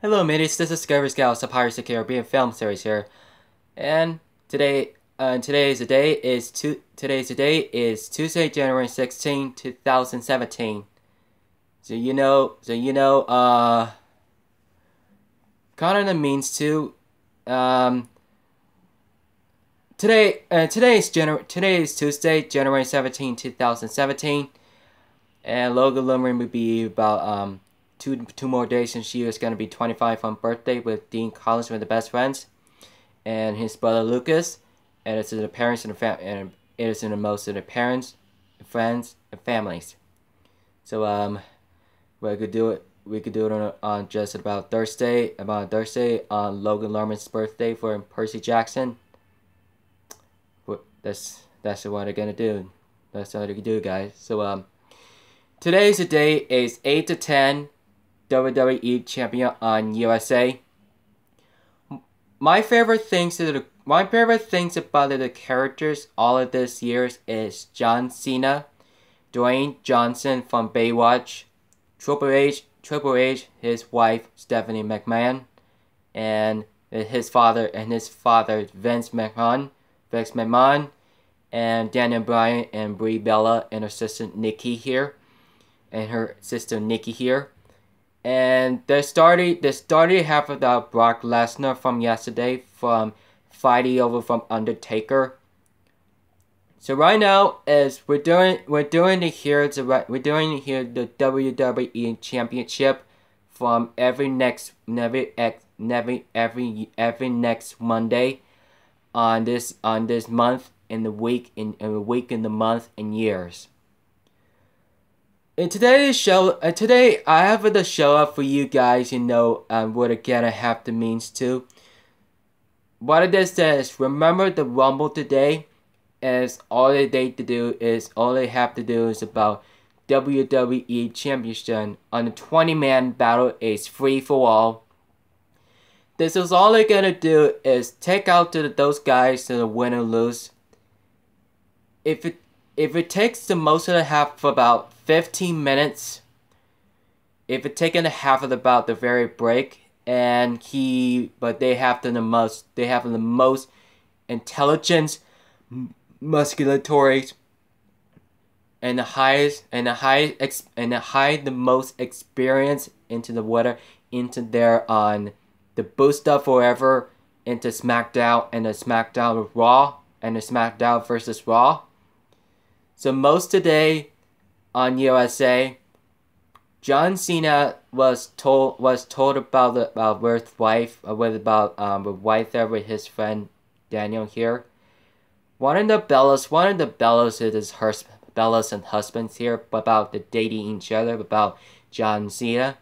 Hello, mates. This is Discovery Scouts, a Pirates of the Caribbean film series here, and today, uh, today's the day is. Today's the day is Tuesday, January 16, 2017. So you know, so you know, uh, kind of the means to, um, today, uh, today is January, today is Tuesday, January 17, 2017, and Logan Lerman will be about, um, two two more days and she is gonna be 25 on birthday with Dean Collins with the best friends, and his brother Lucas, and it's in the parents and the fam and it is in the most of the parents, friends, and families. So um, we could do it. We could do it on, on just about Thursday, about Thursday on Logan Lerman's birthday for Percy Jackson. That's that's what they're gonna do. That's what they can do, guys. So um, today's the day is eight to ten WWE Champion on USA. My favorite things the my favorite things about the characters all of this years is John Cena, Dwayne Johnson from Baywatch, Triple H, Triple H, his wife Stephanie McMahon, and his father and his father Vince McMahon, Vince McMahon, and Daniel Bryan and Brie Bella and her sister Nikki here, and her sister Nikki here. And the started the started half of the Brock Lesnar from yesterday from fighting over from Undertaker. So right now is we're doing we're doing the here the we're doing here the WWE Championship from every next every every every every next Monday on this on this month in the week in, in the week in the month and years. In today's show, uh, today I have the show up for you guys. You know um, what again I have the means to. What it is is remember the Rumble today, is all they need to do is all they have to do is about WWE Championship on the 20 man battle is free for all. This is all they're gonna do is take out to those guys to the win or lose. If it if it takes the most of the half for about 15 minutes, if it taken a half of about the very break, and he, but they have the most, they have the most intelligence, musculatory, and the highest, and the highest, and the high, the most experience into the water, into their on the boost up forever into SmackDown and the SmackDown Raw and the SmackDown versus Raw. So most today on USA, John Cena was told was told about the about with wife uh, with about um with wife there with his friend Daniel here. One of the Bellas, one of the Bellas is his Bellas and husbands here about the dating each other about John Cena.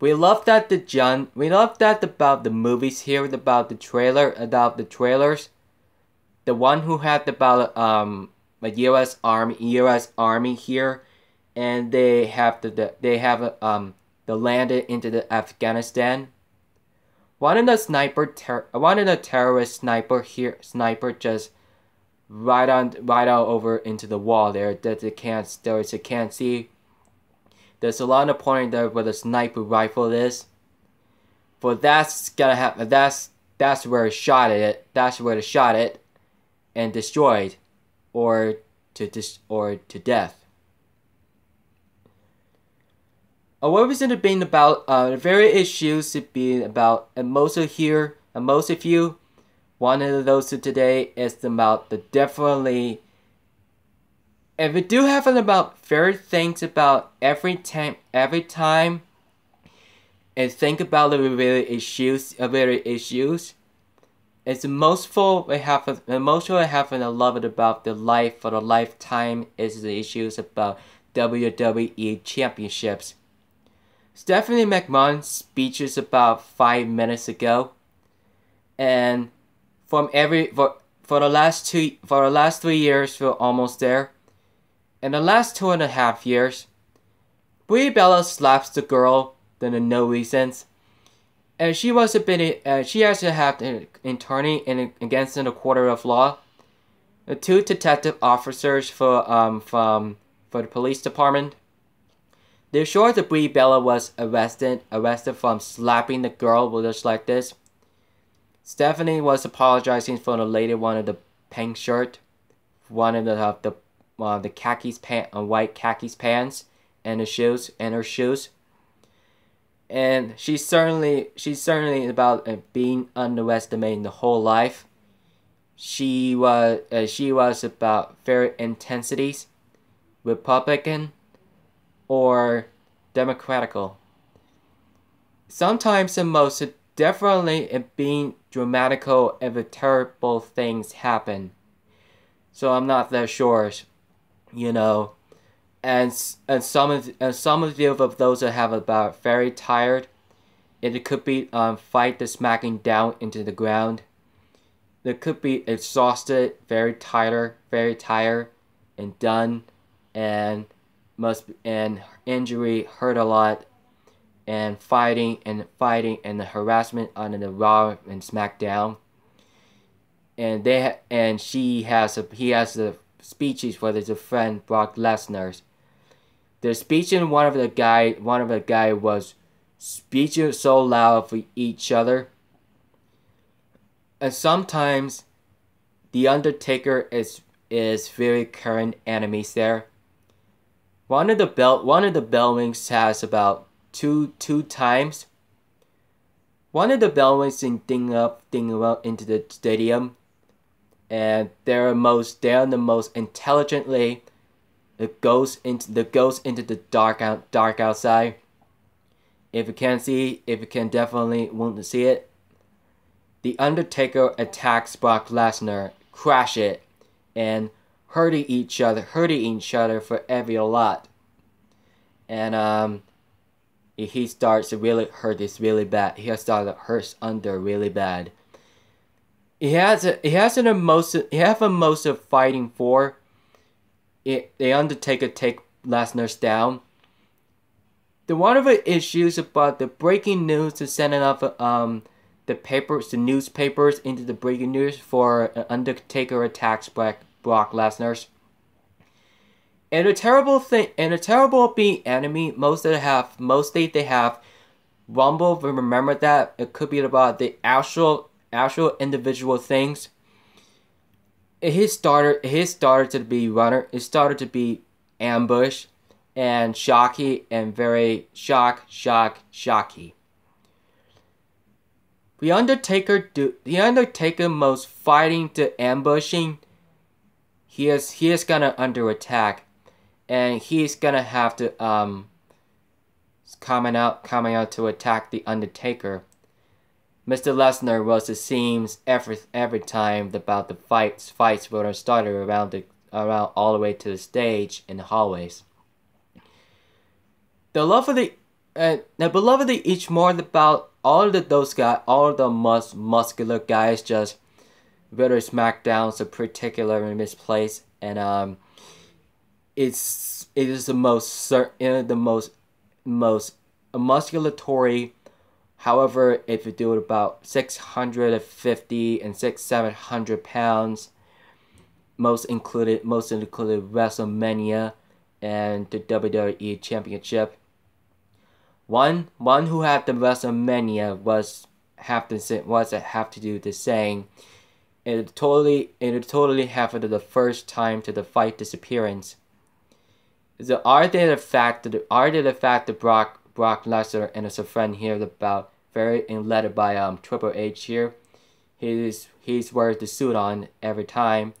We love that the John we love that about the movies here about the trailer about the trailers the one who had about um a U.S. Army U.S. Army here, and they have the, the they have um the landed into the Afghanistan. One of the sniper ter one of the terrorist sniper here sniper just right on right out over into the wall there that they can't there they can't see. There's a lot of point there where the sniper rifle is. But that's gonna happen. That's that's where it shot it. That's where it shot it and destroyed or to dis- or to death. Uh, what was it being about? Uh, the very issues it being about, and most of here, and most of you, one of those today is about the definitely. If we do have about very things about every time, every time, and think about the very issues, the very issues, it's most full we have the most we have and I love it about the life for the lifetime is the issues about WWE championships. Stephanie McMahon's speeches about five minutes ago. And from every for for the last two for the last three years we're almost there. In the last two and a half years, Brie Bella slaps the girl than no reasons and she was a bit. Uh, she actually had an attorney in against in a quarter of law. The two detective officers for um from for the police department. they're sure that Brie Bella was arrested arrested from slapping the girl just like this. Stephanie was apologizing for the lady wanted the pink shirt, one of the uh, the uh, the khakis pant, uh, white khakis pants, and the shoes and her shoes. And she's certainly she's certainly about uh, being underestimated the whole life. She was uh, she was about very intensities, Republican, or Democratical. Sometimes the most definitely it being dramatical if terrible things happen. So I'm not that sure, you know. And and some of and some of you of those that have about very tired, it could be um fight the smacking down into the ground. It could be exhausted, very tired, very tired, and done, and must and injury hurt a lot and fighting and fighting and the harassment on the Raw and SmackDown. And they and she has a he has the speeches for his friend Brock Lesnar. The speech in one of the guy one of the guy was speaking so loud for each other. And sometimes the Undertaker is is very current enemies there. One of the bell one of the bell Bellwings has about two two times. One of the bell bellwings in ding up ding up into the stadium, and they're most they're the most intelligently. It goes into the goes into the dark out dark outside. If you can't see, if you can definitely want to see it. The Undertaker attacks Brock Lesnar, crash it, and hurting each other, hurting each other for every lot. And um, he starts to really hurt this really bad. He starts to hurt under really bad. He has a, he has an emotion he have a most of fighting for. It they Undertaker take Lesnar's down. The one of the issues about the breaking news to sending up um the papers the newspapers into the breaking news for Undertaker attacks Brock Brock Lesnar's and a terrible thing, and a terrible being enemy. Most of they have, mostly they have Rumble. Remember that it could be about the actual, actual individual things. His started, his started to be runner. It started to be ambush, and shocky, and very shock, shock, shocky. The Undertaker do the Undertaker most fighting to ambushing. He is he is gonna under attack and he's gonna have to um coming out coming out to attack the Undertaker. Mr. Lesnar was the seems every every time about the fights fights were started around the around all the way to the stage in the hallways. The love of the uh, the beloved each more about all of the, those guys all the mus muscular guys just better smackdowns a particular place and um it's it is the most certain the most most musculatory however if you do it about 650 and 6 700 pounds most included most included wrestlemania and the wwe championship one one who had the wrestlemania was have to was have to do the same it totally it totally happened the first time to the fight disappearance. The art and the fact that the art and the fact that Brock Brock Lesnar and his friend here about very and led by um Triple H here. He's he's wears the suit on every time.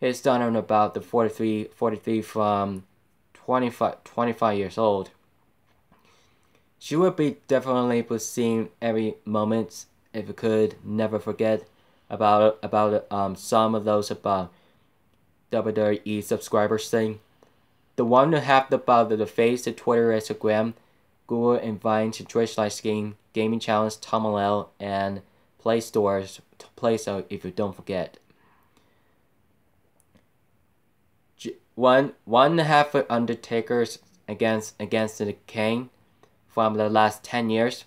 He's done on about the 43, 43 from 25, 25 years old. She would be definitely seeing every moment if you could never forget about about um some of those about WWE subscribers thing. The one who have the bug the face the Twitter, Instagram, Google, and Vine to Twitch live stream, gaming challenge, Thumbnail, and Play Stores to play so if you don't forget. One one and a half Undertakers against against the Kane from the last ten years.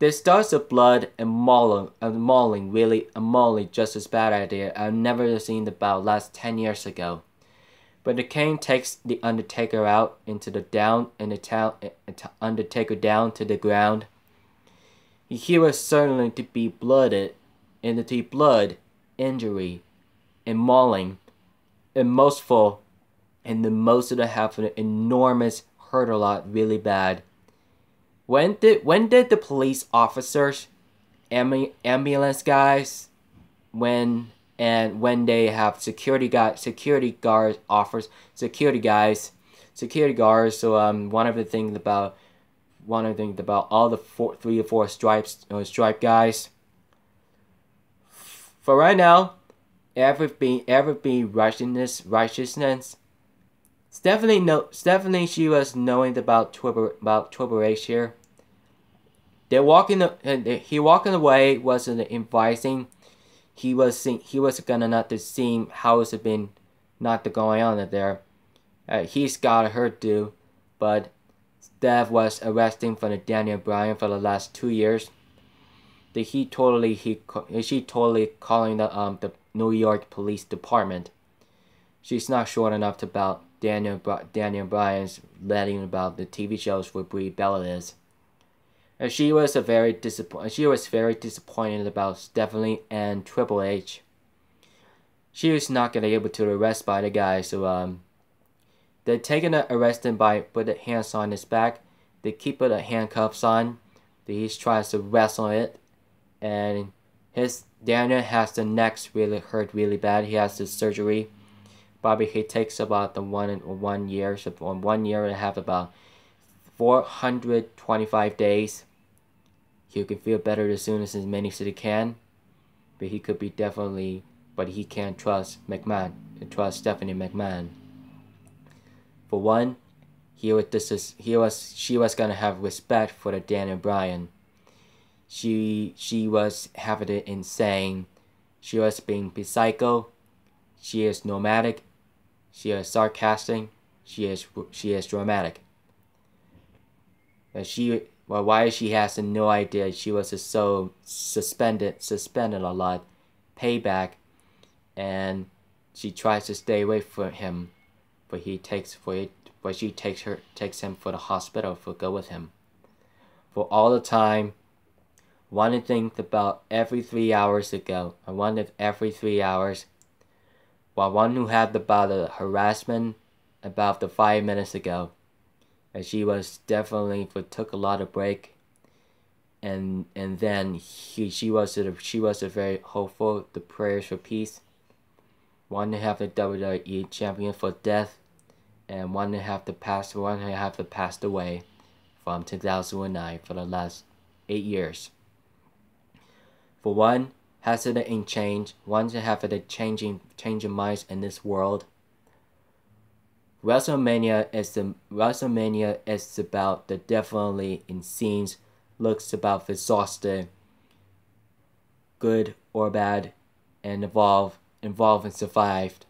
This starts of blood and mauling, and mauling really a mauling just as bad idea I've never seen about last ten years ago. But the Kane takes the Undertaker out into the down and the town Undertaker down to the ground. He was certainly to be blooded, and to be blood, injury, and mauling, and most full, and the most of the half an enormous hurt a lot really bad. When did when did the police officers, ambulance guys, when and when they have security guy security guards offers security guys security guards so um one of the things about one of the things about all the four three or four stripes uh, stripe guys for right now ever being ever being righteousness righteousness Stephanie no Stephanie she was knowing about Twitter about Triple H here. They're walking uh, he walking away wasn't inviting he was seeing, he was gonna not to see how it's been not to going on there. Uh, he's got her too, but Steph was arresting for the Daniel Bryan for the last two years. The he totally he she totally calling the um the New York Police Department. She's not sure enough about Daniel Daniel Bryan's letting about the TV shows where Brie Bella is. And she was a very disappointed. She was very disappointed about Stephanie and Triple H. She was not gonna be able to arrest by the guy, so um, they taking the arrest him by put the hands on his back. They keep the handcuffs on. He tries to wrestle it, and his Daniel has the neck really hurt really bad. He has the surgery. Bobby he takes about the one one year, so one year and a half, about 425 days he can feel better as soon as many city can. But he could be definitely, but he can't trust McMahon, trust Stephanie McMahon. For one, he was this is he was she was gonna have respect for the Daniel Bryan. She she was having it insane. She was being psycho. She is nomadic. She is sarcastic. She is she is dramatic. And she well, why she has no idea she was so suspended, suspended a lot, payback, and she tries to stay away from him, but he takes for it, but she takes her takes him for the hospital for go with him. For all the time, one to think about every three hours ago, I wonder if every three hours, while one who had about the harassment about the five minutes ago, and she was definitely took a lot of break. And and then he she was a, she was a very hopeful the prayers for peace. One to have the WWE champion for death. And one to have to pass one to have to passed away from 2009 for the last eight years. For one hesitant in change one to have the changing changing minds in this world WrestleMania is the WrestleMania is about the definitely in scenes looks about exhausted, good or bad, and evolve, evolve and survived.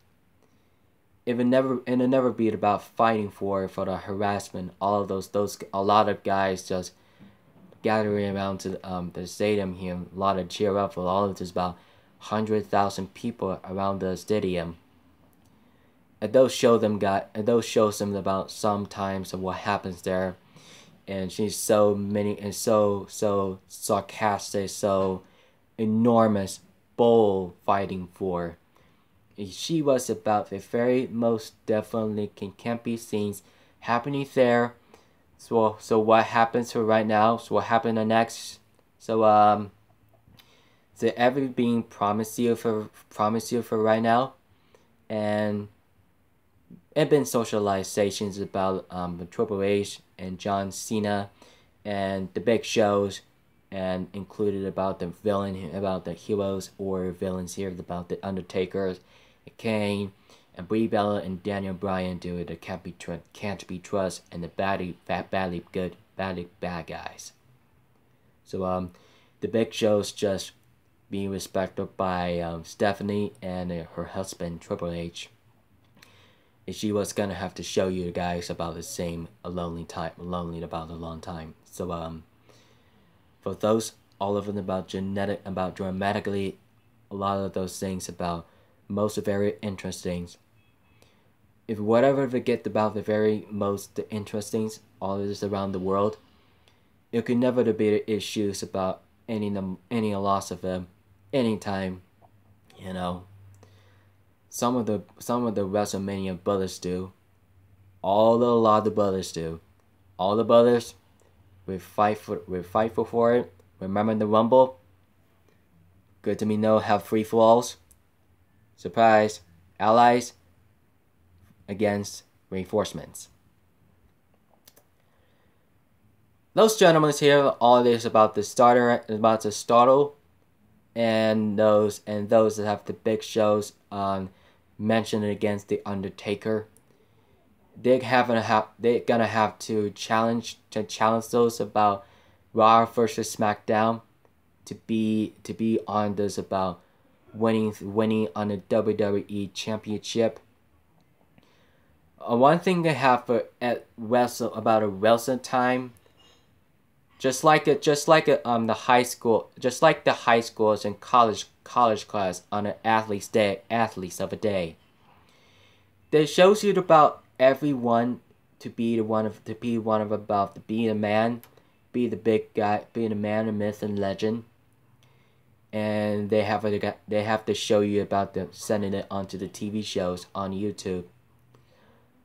It would never it would never be about fighting for for the harassment. All of those those a lot of guys just gathering around to um the stadium here, a lot of cheer up for all of this about hundred thousand people around the stadium and those show them got and those shows them about sometimes of what happens there. And she's so many and so so sarcastic so enormous bull fighting for. She was about the very most definitely can can't be seen happening there. So so what happens for right now? So what happened the next? So um so everything promised you for promised you for right now? And been socializations about um, Triple H and John Cena and the big shows and included about the villain about the heroes or villains here about the Undertaker, Kane, and Brie Bella and Daniel Bryan do it. That can't be tr- can't be trust and the badly fat badly good badly bad guys. So um, the big shows just being respected by um, Stephanie and her husband Triple H she was gonna have to show you guys about the same lonely time lonely about a long time so um for those all of them about genetic about dramatically a lot of those things about most very interesting if whatever they get about the very most interesting, all this around the world, it could never be issues about any any loss of them, anytime, you know. Some of the some of the WrestleMania brothers do. All the lot of the brothers do. All the brothers, we fight for we fight for, for it. Remember the Rumble? Good to me know have free falls. Surprise. Allies against reinforcements. Those gentlemen here, all this about the starter, about the startle, and those and those that have the big shows um, mentioned against the Undertaker. They haven't have they're gonna have to challenge to challenge those about Raw versus SmackDown to be to be on this about winning winning on the WWE Championship uh, one thing they have for at wrestle about a wrestling time just like it just like it um the high school just like the high schools and college college class on an athlete's day athletes of a day. That shows you about everyone to be the one of to be one of about to be a man be the big guy be a man of myth and legend. And they have a, they have to show you about them sending it onto the TV shows on YouTube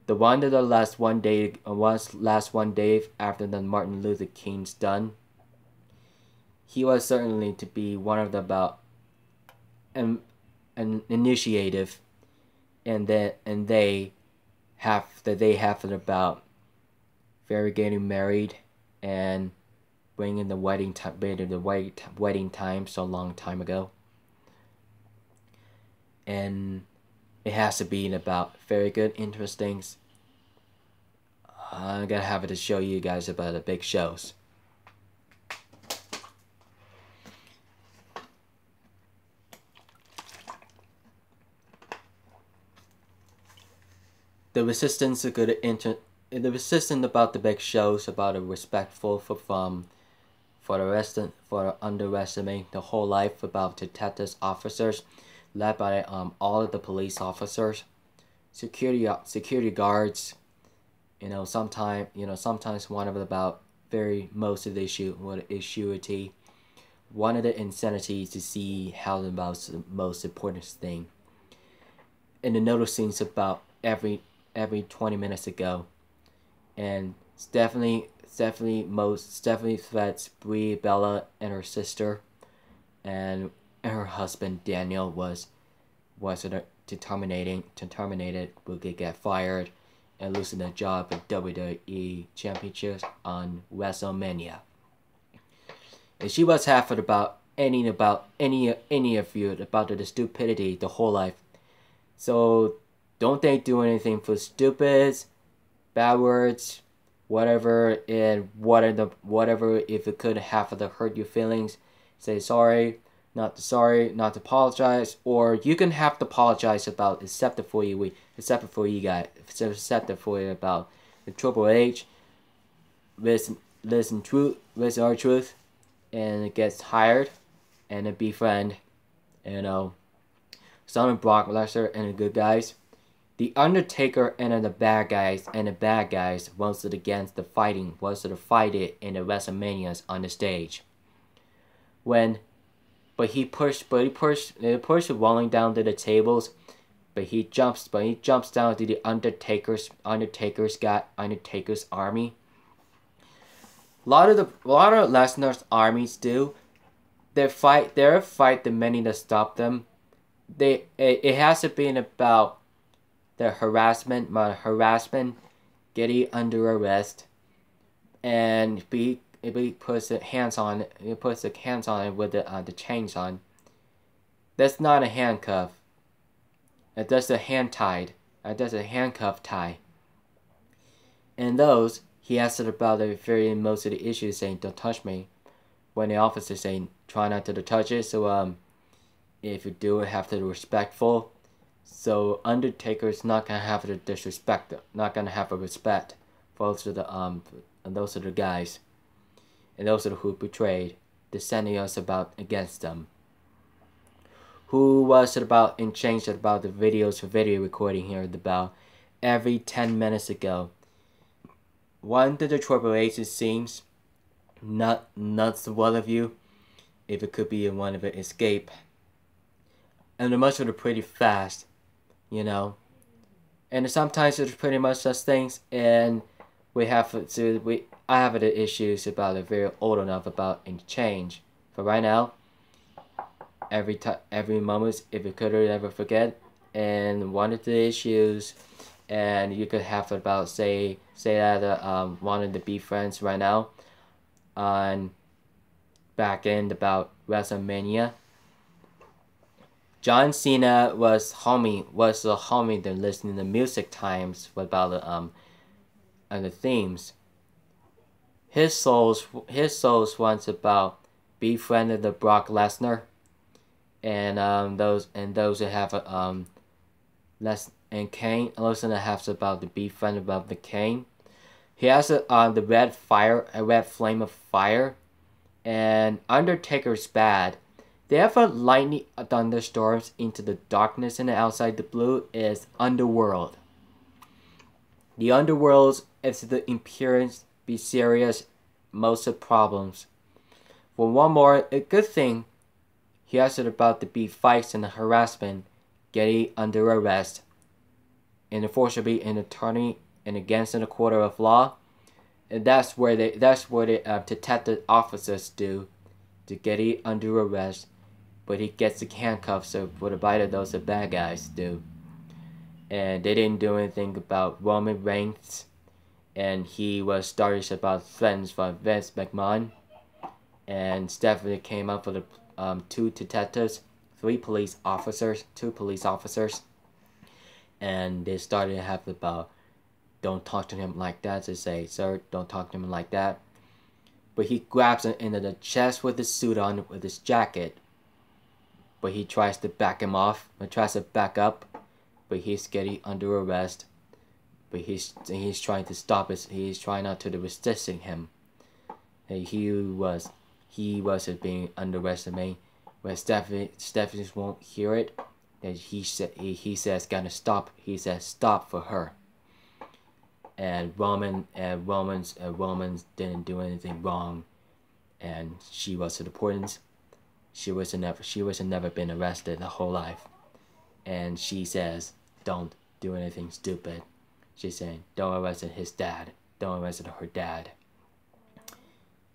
the one that the last one day uh, was last one day after the Martin Luther King's done. He was certainly to be one of the about an an initiative, and that and they have that they have it about very getting married and bringing the wedding time the wedding time so long time ago. And it has to be about very good, interesting. I'm gonna have it to show you guys about the big shows. The resistance a good inter the resistance about the big shows about a respectful for from for the rest for underestimating the whole life about detectives officers led by um, all of the police officers, security security guards. You know, sometimes you know sometimes one of about very most of the issue what issuity. One of the insanity to see how the most most important thing. And the noticing is about every every twenty minutes ago, and it's Stephanie Stephanie most Stephanie threats Brie Bella and her sister, and her husband Daniel was was determinating determined would get fired and losing the job at WWE Championships on WrestleMania. And she was half about any about any any of you about the stupidity the whole life. So don't they do anything for stupid, bad words, whatever and whatever whatever if it could have to hurt your feelings, say sorry, not to sorry, not to apologize, or you can have to apologize about except for you, except for you guys, except for you about the Triple H, listen, listen truth, listen R-Truth, and it gets hired, and it befriend, you know, some Brock Lesnar and the good guys. The Undertaker and the bad guys and the bad guys was it against the fighting was it fight it in the WrestleManias on the stage. When but he pushed, but he pushed, he pushed rolling down to the tables. But he jumps, but he jumps down to the Undertaker's, Undertaker's got Undertaker's army. A lot of the, a lot of Lesnar's armies do. They fight, their fight the many to stop them. They, it, it has to be about the harassment, my harassment, getting under arrest, and be he puts the hands on it, puts the hands on it with the uh, the chains on. That's not a handcuff. It does a hand tied. It does a handcuff tie. And those, he asked about the very most of the issues saying, don't touch me. When the officer saying, try not to touch it. So, um, if you do it, have to be respectful. So, Undertaker's not gonna have to disrespect, not gonna have a respect for those are the, um, those are the guys and those who betrayed, descending us about against them. Who was it about in changed about the videos for video recording here about every 10 minutes ago. One of the Triple H seems not nuts one of you if it could be in one of it escape. And the most of it pretty fast, you know. And sometimes it's pretty much such things and we have to we I have the issues about it very old enough about in change. For right now, every time every moment if you could ever forget and one of the issues and you could have about say say that uh, um wanted to be friends right now on back end about WrestleMania. John Cena was homie was a homie than listening to music times about the um and the themes. His souls his souls wants about befriended the Brock Lesnar and um those and those that have a um less and Kane also have about the befriend about the Kane he has a, uh, the red fire, a red flame of fire, and Undertaker's bad. They have a lightning thunderstorms into the darkness and outside the blue is Underworld. The Underworld is the appearance be serious most of problems. For one more, a good thing, he it about the be fights and the harassment, getting under arrest. And unfortunately, an attorney and against in a quarter of law. And that's where they that's what the uh, detective officers do to get it under arrest. But he gets the handcuffs so for the bite of those the bad guys do. And they didn't do anything about Roman Reigns and he was started about friends from Vince McMahon. And Stephanie came up with um, two detectives, three police officers, two police officers, and they started to have about don't talk to him like that. They say, sir, don't talk to him like that. But he grabs him into the chest with his suit on, with his jacket. But he tries to back him off, and tries to back up. But he's getting under arrest. But he's he's trying to stop it. He's trying not to resisting him. He was he was being underestimated. Where Stephanie Stephanie won't hear it. And he said he, he says gonna stop. He says stop for her and Roman and Romans and Romans didn't do anything wrong, and she was important. She was never she was never been arrested her whole life, and she says don't do anything stupid. She's saying don't arrest his dad, don't arrest her dad,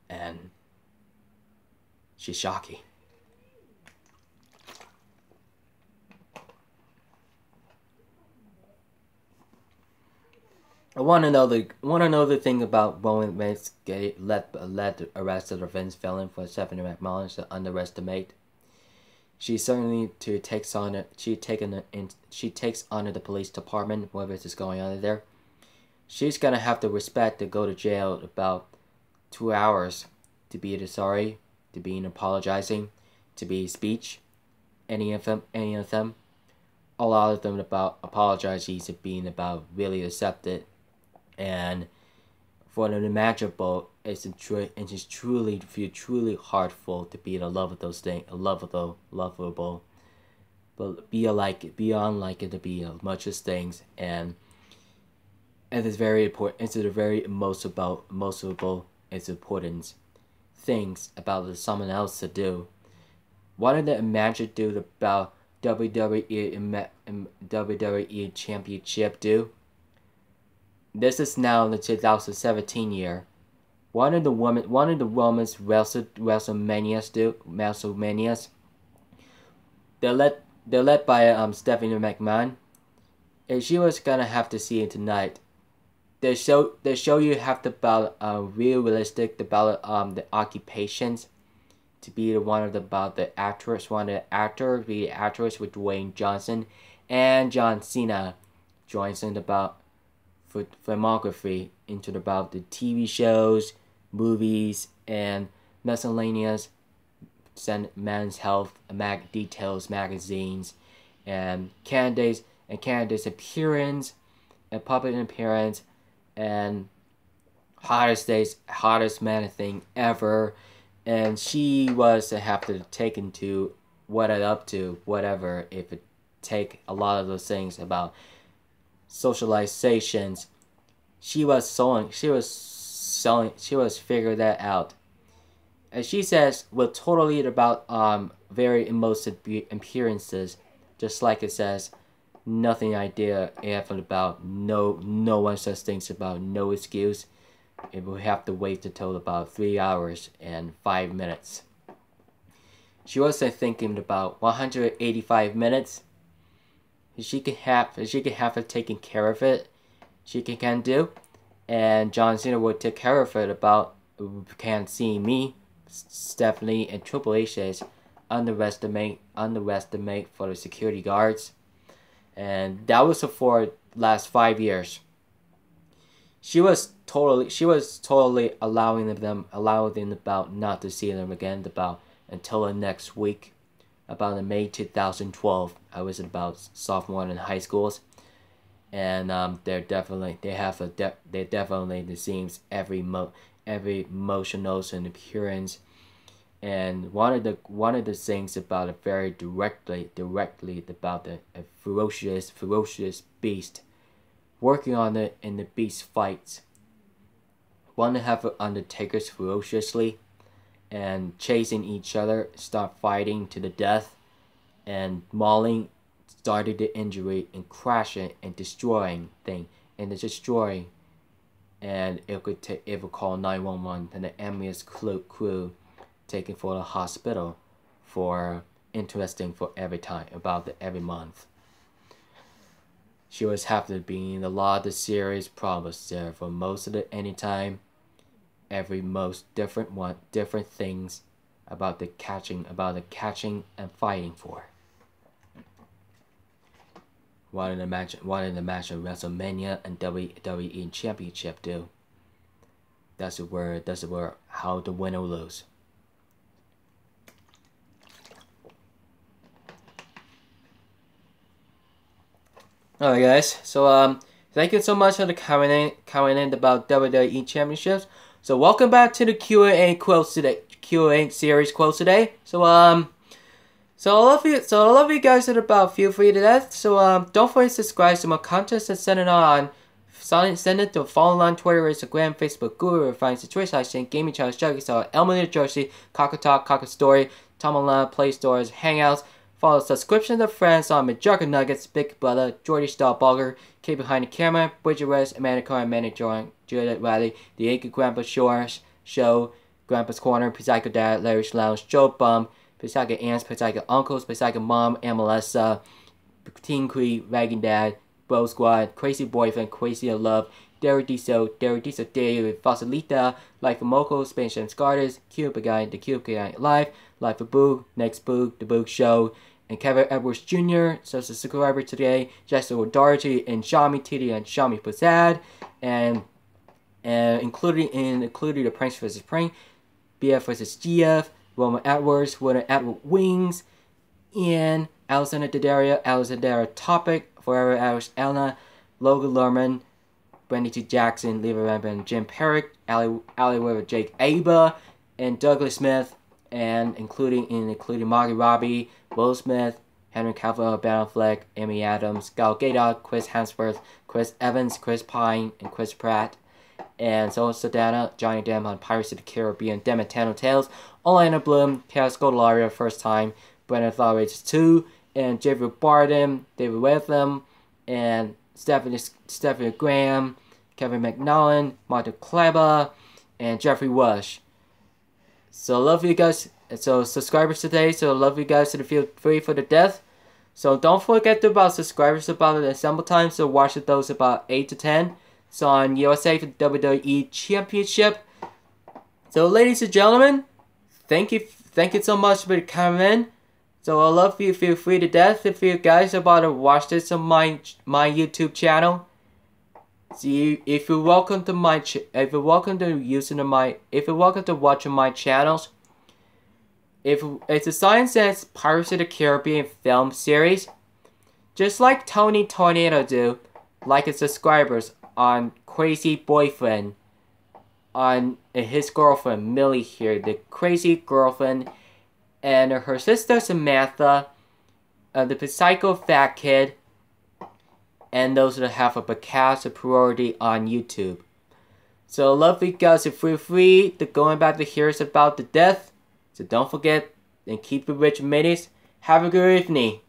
and she's shocking. I want to know the want to know the thing about Roman Reigns get let let arrested or Vince felon for Stephanie McMahon to underestimate. She certainly to takes on it. She taken in. She takes on the police department. Whatever is going on there, she's gonna have to respect to go to jail about two hours to be sorry, to be apologizing, to be speech, any of them, any of them, a lot of them about apologizing to being about really accepted and for an unimaginable it's a tr- it's just truly feel truly heartful to be in a love with those things a lovable lovable but be alike it, be unlike it to be as much as things and and it's very important it's a very most about most emotional it's important things about someone else to do what did the imagine do about WWE WWE Championship do? This is now in the 2017 year. One of the women, one of the women's Wrestle, WrestleManias do WrestleManias. They're led they're led by um Stephanie McMahon, and she was gonna have to see it tonight. They show they show you have to about uh realistic about um the occupations, to be the one of the about the actress one of the actor be the actress with Dwayne Johnson, and John Cena, joins in about filmography into about the TV shows, movies, and miscellaneous men's health mag details magazines and candidates and candidates appearance and public appearance and hottest days hottest man thing ever and she was to have to take into what it up to whatever if it take a lot of those things about socializations. She was sewing. She was selling. She was figuring that out. And she says, "We're totally about um very emotive appearances, just like it says." Nothing idea ever about no no one such things about no excuse. It will have to wait until about three hours and five minutes. She was thinking about 185 minutes she could have she could have it taken care of it. She can, can do, and John Cena will take care of it. About can't see me, Stephanie and Triple H says underestimate underestimate for the security guards, and that was for last five years. She was totally she was totally allowing them allowing them about not to see them again about until the next week about in May 2012. I was about sophomore in high schools, and um, they're definitely they have a de- they definitely the seems every mo every emotional and appearance, and one of the one of the things about it very directly directly about the a ferocious ferocious beast, working on it in the beast fights. Want to have Undertaker's ferociously and chasing each other, start fighting to the death, and mauling started the injury and crashing and destroying thing and the destroying and it could take it would call 911 and the ambulance crew, crew taken for the hospital for interesting for every time about the every month. She was happy to be in a lot of the promised there for most of the anytime every most different one different things about the catching about the catching and fighting for. What did the match what did the match of WrestleMania and WWE Championship do? That's the word that's the word how the winner lose. Alright guys, so um thank you so much for the commenting commenting about WWE Championships. So welcome back to the Q&A quotes today. Q&A series quotes today. So um, so I love you. So I love you guys at about feel free to that. So um, don't forget to subscribe to my content and send it on. Send it to follow on Twitter, Instagram, Facebook, Google, or find the Twitch, I think Gaming Channel, Juggy, so Elmo New Jersey, Cocker Talk, Cocker Story, Tom Play Stores, Hangouts. Follow subscription to friends on Majorca Nuggets, Big Brother, Jordy Star Bogger, Kid Behind the Camera, Bridget West, Amanda Carr, Amanda Joy, Juliet Riley, The Yankee Grandpa Shores Show, Grandpa's Corner, Psycho Dad, Larry's Lounge, Joe Bum, Psycho Aunts, Psycho Uncles, Psycho Mom, and Melissa, Teen Queen, Ragging Dad, Bro Squad, Crazy Boyfriend, Crazy in Love, Derek Diesel David, Fossilita, Life of Moco, Spanish and Scarters, Cube Guy, The Cube Guy Live, Life of Boo, Next Boo, The Boo Show, and Kevin Edwards Jr., so a subscriber today, Jessica Doherty, and Shami Titi and Shami Prasad, and and including in including the Prince vs. Prank, BF vs. GF, Roman Edwards, Winner Edward Wings, Ian, Alexandra Daddario, Alexander Topic, Forever Alex Elna, Logan Lerman, Brandon T. Jackson, Leven Rambin, Jim Perrick, Ali, Ali Weber, Jake Abel, and Douglas Smith, and including in including Margot Robbie, Will Smith, Henry Cavill, Ben Affleck, Amy Adams, Gal Gadot, Chris Hemsworth, Chris Evans, Chris Pine, and Chris Pratt and Zoe Saldana, Johnny Depp on Pirates of the Caribbean, Dead Men Tell No Tales, Orlando Bloom, Kaya Scodelario, first time, Brendan Flowers 2, and Jeffrey Barden, David Wenham, and Stephanie, Stephanie Graham, Kevin McNallen, Martin Klebba, and Geoffrey Rush. So love you guys. So subscribers today. So love you guys to the feel free for the death. So don't forget about subscribers about the assemble time. So watch those about eight to ten. So on USA for WWE Championship. So ladies and gentlemen, thank you thank you so much for coming in. So I love you feel free to death if you guys about to watch this on my my YouTube channel. See if you're welcome to my if you're welcome to using my if you're welcome to watching my channels. If it's a Science Sense Pirates of the Caribbean film series, just like Tony Tornado do, like his subscribers, on crazy boyfriend on his girlfriend Millie here, the crazy girlfriend, and her sister Samantha, uh, the psycho fat kid, and those that have a podcast of priority on YouTube. So love you guys if we're free to going back to hear us about the death. So don't forget and keep it rich minutes. Have a good evening.